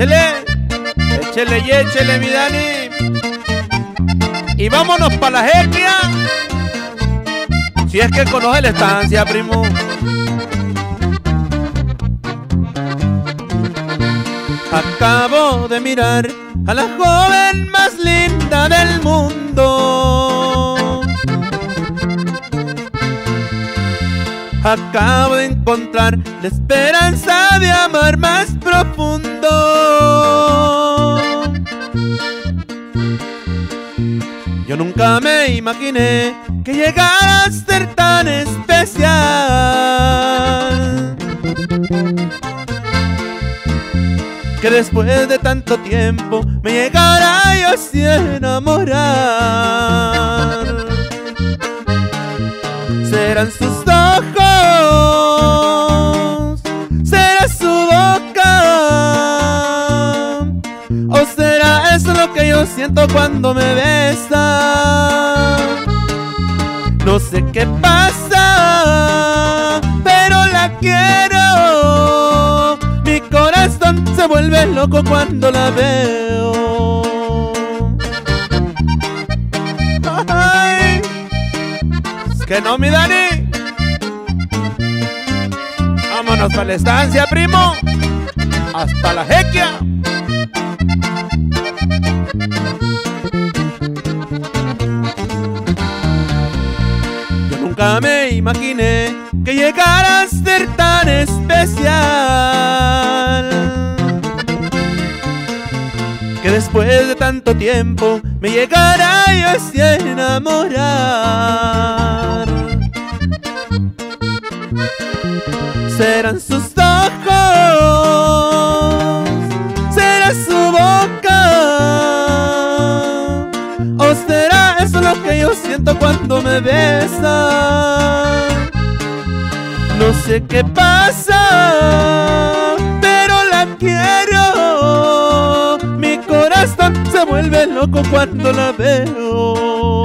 Échele, échele y échele, mi Dani. Y vámonos para la jequia. Si es que conoce la estancia, primo. Acabo de mirar a la joven más linda del mundo. Acabo de encontrar la esperanza de amar más Yo nunca me imaginé que llegara a ser tan especial. Que después de tanto tiempo me llegara yo así a enamorar. Serán sus ojos, lo siento cuando me besa. No sé qué pasa, pero la quiero. Mi corazón se vuelve loco cuando la veo. Ay, es que no, mi Dani. Vámonos a la estancia, primo. Hasta la jequia. Nunca me imaginé que llegara a ser tan especial. Que después de tanto tiempo me llegara yo así enamorar. Serán sus ojos, será su boca, o será eso lo que yo siento cuando me besa. No sé qué pasa, pero la quiero. Mi corazón se vuelve loco cuando la veo.